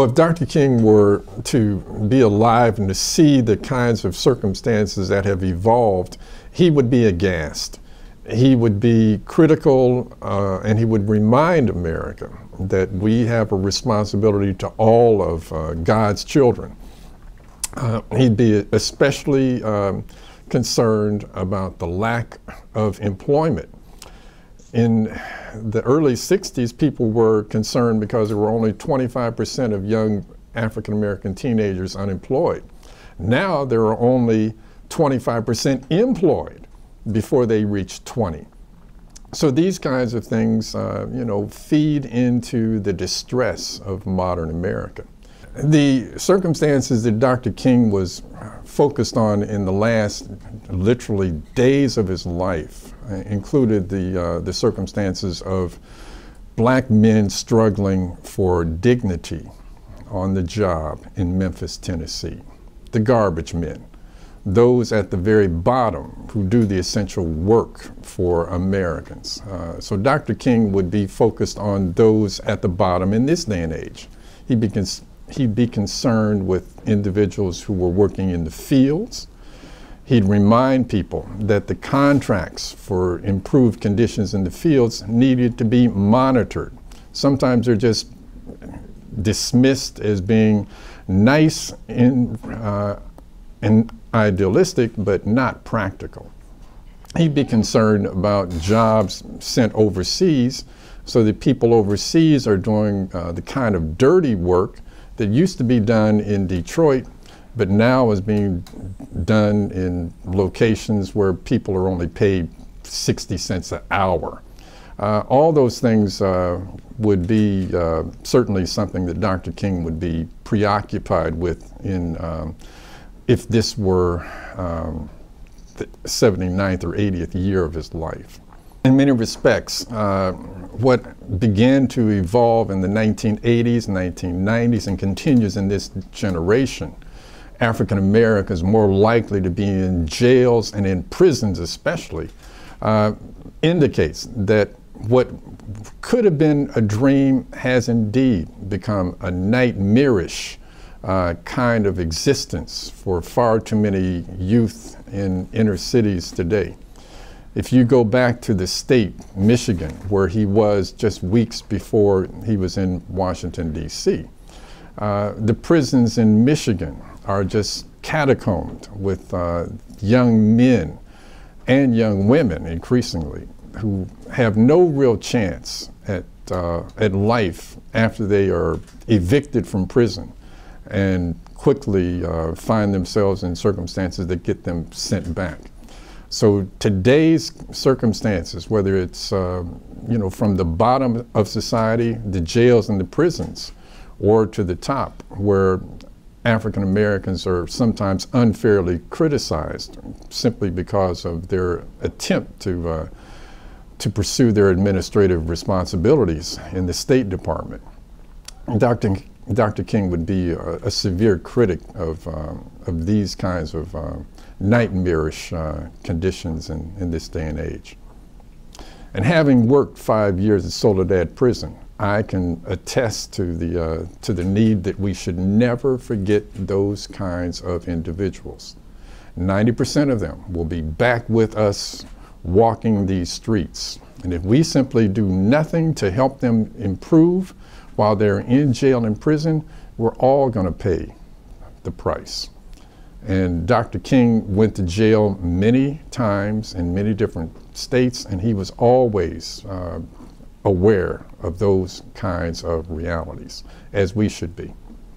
If Dr. King were to be alive and to see the kinds of circumstances that have evolved, he would be aghast. He would be critical uh, and he would remind America that we have a responsibility to all of uh, God's children. Uh, he'd be especially um, concerned about the lack of employment in the early 60s, people were concerned because there were only 25% of young African American teenagers unemployed. Now there are only 25% employed before they reach 20. So these kinds of things, uh, you know, feed into the distress of modern America. The circumstances that Dr. King was focused on in the last literally days of his life included the, uh, the circumstances of black men struggling for dignity on the job in Memphis, Tennessee. The garbage men, those at the very bottom who do the essential work for Americans. Uh, so Dr. King would be focused on those at the bottom in this day and age. He begins he'd be concerned with individuals who were working in the fields. He'd remind people that the contracts for improved conditions in the fields needed to be monitored. Sometimes they're just dismissed as being nice and, uh, and idealistic, but not practical. He'd be concerned about jobs sent overseas so that people overseas are doing uh, the kind of dirty work that used to be done in Detroit, but now is being done in locations where people are only paid 60 cents an hour. Uh, all those things uh, would be uh, certainly something that Dr. King would be preoccupied with in um, if this were um, the 79th or 80th year of his life. In many respects, uh, what began to evolve in the 1980s, 1990s, and continues in this generation, African Americans more likely to be in jails and in prisons, especially, uh, indicates that what could have been a dream has indeed become a nightmarish uh, kind of existence for far too many youth in inner cities today. If you go back to the state, Michigan, where he was just weeks before he was in Washington, D.C., uh, the prisons in Michigan are just catacombed with uh, young men and young women increasingly who have no real chance at, uh, at life after they are evicted from prison and quickly uh, find themselves in circumstances that get them sent back. So today's circumstances, whether it's uh, you know from the bottom of society, the jails and the prisons, or to the top, where African Americans are sometimes unfairly criticized simply because of their attempt to uh, to pursue their administrative responsibilities in the State Department. Dr. Dr. King would be a, a severe critic of, uh, of these kinds of uh, nightmarish uh, conditions in, in this day and age. And having worked five years at Soledad Prison, I can attest to the, uh, to the need that we should never forget those kinds of individuals. 90% of them will be back with us walking these streets. And if we simply do nothing to help them improve while they're in jail and prison, we're all going to pay the price. And Dr. King went to jail many times in many different states, and he was always uh, aware of those kinds of realities, as we should be.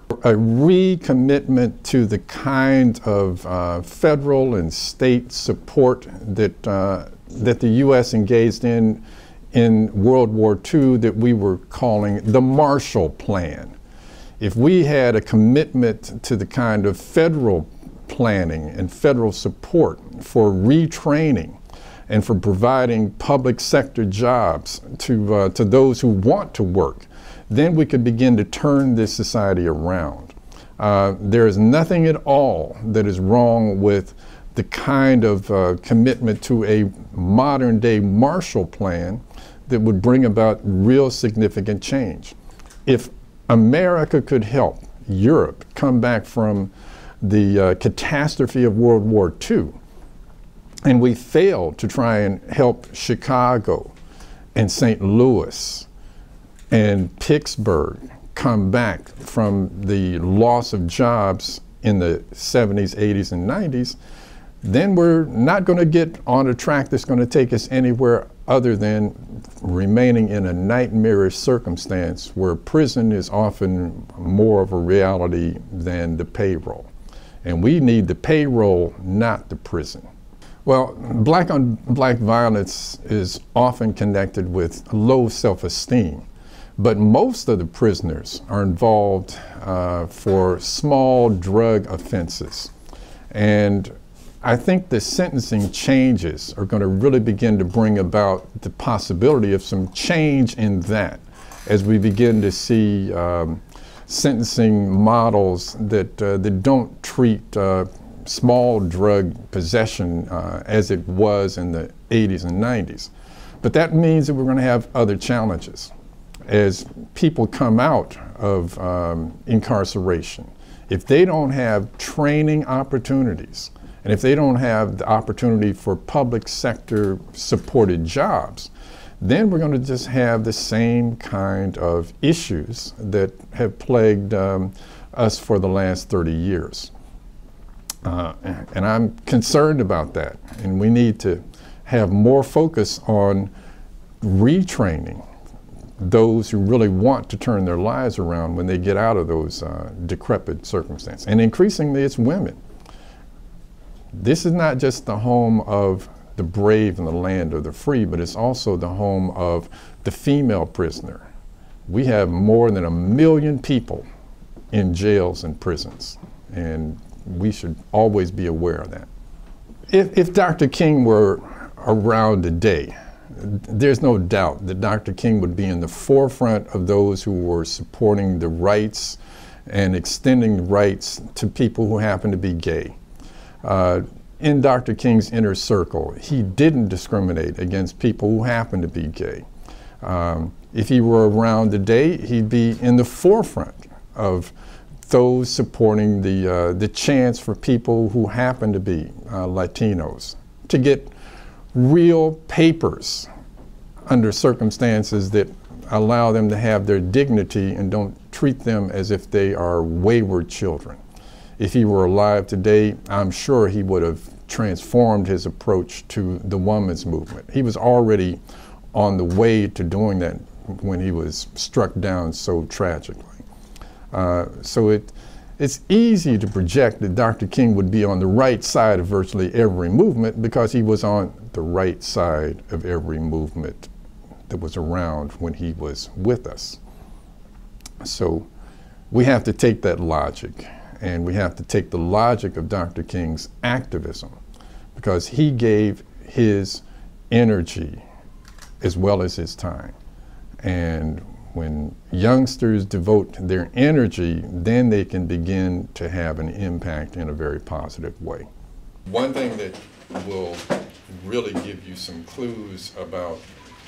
A recommitment to the kind of uh, federal and state support that, uh, that the U.S. engaged in in World War II that we were calling the Marshall Plan. If we had a commitment to the kind of federal planning and federal support for retraining and for providing public sector jobs to, uh, to those who want to work, then we could begin to turn this society around. Uh, there is nothing at all that is wrong with the kind of uh, commitment to a modern day Marshall Plan that would bring about real significant change. If America could help Europe come back from the uh, catastrophe of World War II. And we failed to try and help Chicago and St. Louis and Pittsburgh come back from the loss of jobs in the 70s, 80s, and 90s, then we're not going to get on a track that's going to take us anywhere other than remaining in a nightmarish circumstance where prison is often more of a reality than the payroll. And we need the payroll, not the prison. Well, black on black violence is often connected with low self esteem, but most of the prisoners are involved uh, for small drug offenses. And I think the sentencing changes are going to really begin to bring about the possibility of some change in that as we begin to see um, sentencing models that, uh, that don't treat uh, small drug possession uh, as it was in the 80s and 90s. But that means that we're going to have other challenges. As people come out of um, incarceration, if they don't have training opportunities, and if they don't have the opportunity for public sector supported jobs, then we're going to just have the same kind of issues that have plagued um, us for the last 30 years. Uh, and I'm concerned about that. And we need to have more focus on retraining those who really want to turn their lives around when they get out of those uh, decrepit circumstances. And increasingly, it's women. This is not just the home of the brave and the land of the free, but it's also the home of the female prisoner. We have more than a million people in jails and prisons. And we should always be aware of that. If, if Dr. King were around today, there's no doubt that Dr. King would be in the forefront of those who were supporting the rights and extending rights to people who happen to be gay. Uh, in Dr. King's inner circle, he didn't discriminate against people who happen to be gay. Um, if he were around today, he'd be in the forefront of those supporting the, uh, the chance for people who happen to be uh, Latinos to get real papers under circumstances that allow them to have their dignity and don't treat them as if they are wayward children. If he were alive today, I'm sure he would have transformed his approach to the women's movement. He was already on the way to doing that when he was struck down so tragically. Uh, so it, it's easy to project that Dr. King would be on the right side of virtually every movement because he was on the right side of every movement that was around when he was with us. So we have to take that logic and we have to take the logic of Dr. King's activism because he gave his energy as well as his time. And when youngsters devote their energy, then they can begin to have an impact in a very positive way. One thing that will really give you some clues about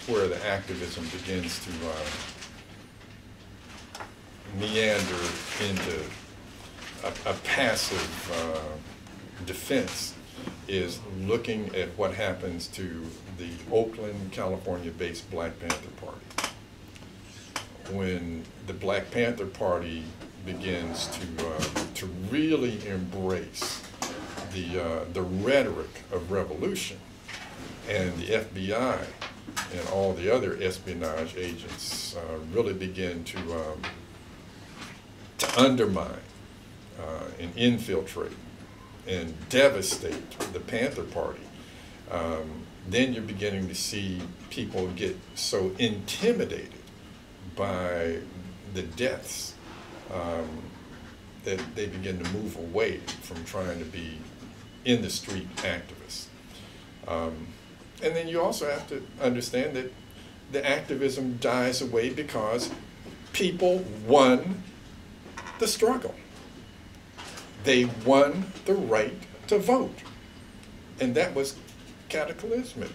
where the activism begins to uh, meander into a, a passive uh, defense is looking at what happens to the Oakland, California-based Black Panther Party when the Black Panther Party begins to uh, to really embrace the uh, the rhetoric of revolution, and the FBI and all the other espionage agents uh, really begin to um, to undermine uh, and infiltrate and devastate the Panther Party. Um, then you're beginning to see people get so intimidated by the deaths um, that they begin to move away from trying to be in the street activists. Um, and then you also have to understand that the activism dies away because people won the struggle. They won the right to vote. And that was cataclysmic.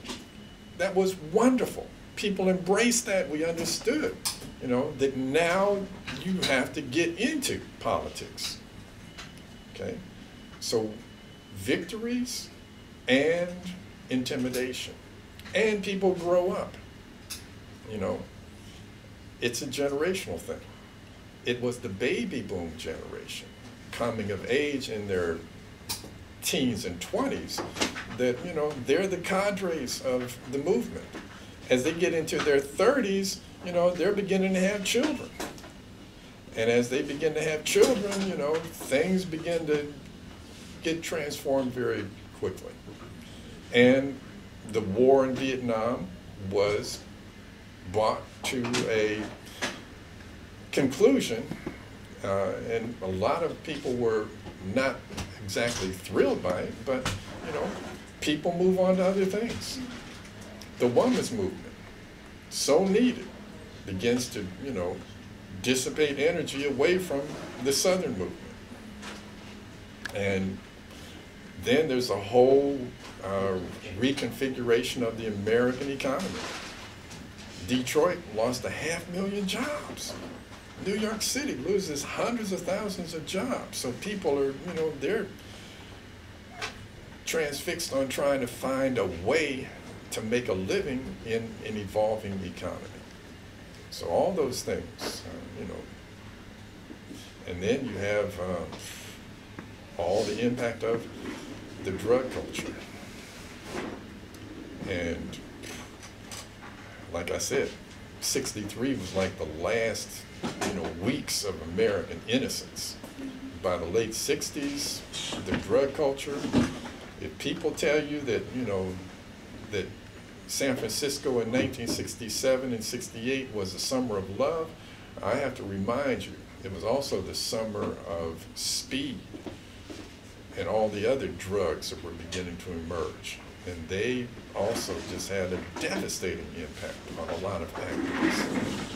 That was wonderful people embraced that. We understood, you know, that now you have to get into politics. Okay? So victories and intimidation. And people grow up. You know, it's a generational thing. It was the baby boom generation coming of age in their teens and 20s that, you know, they're the cadres of the movement. As they get into their 30s, you know, they're beginning to have children. And as they begin to have children, you know, things begin to get transformed very quickly. And the war in Vietnam was brought to a conclusion, uh, and a lot of people were not exactly thrilled by it, but you know, people move on to other things. The women's movement, so needed, begins to you know dissipate energy away from the southern movement, and then there's a whole uh, reconfiguration of the American economy. Detroit lost a half million jobs. New York City loses hundreds of thousands of jobs. So people are, you know, they're transfixed on trying to find a way to make a living in an evolving economy. So all those things, uh, you know, and then you have uh, all the impact of the drug culture. And like I said, 63 was like the last, you know, weeks of American innocence. By the late 60s, the drug culture, if people tell you that, you know, that San Francisco in 1967 and 68 was the summer of love, I have to remind you, it was also the summer of speed and all the other drugs that were beginning to emerge. And they also just had a devastating impact on a lot of activists.